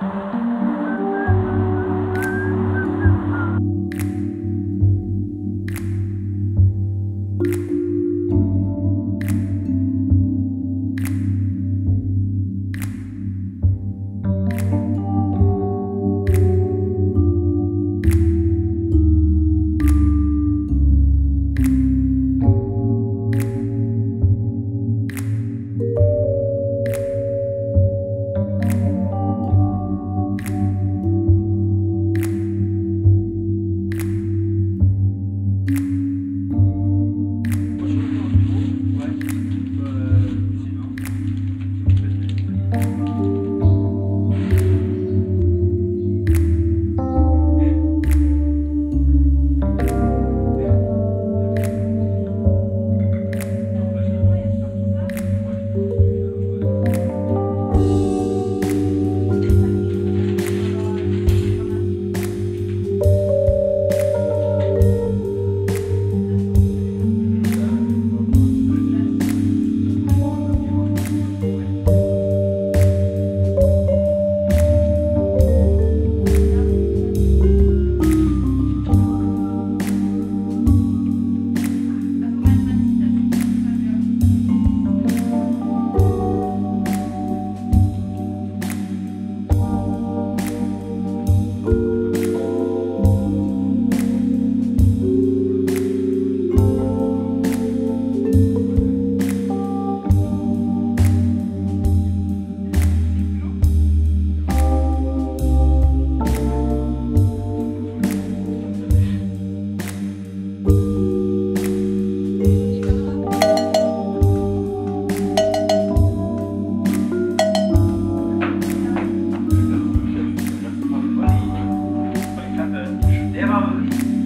Bye. ネバ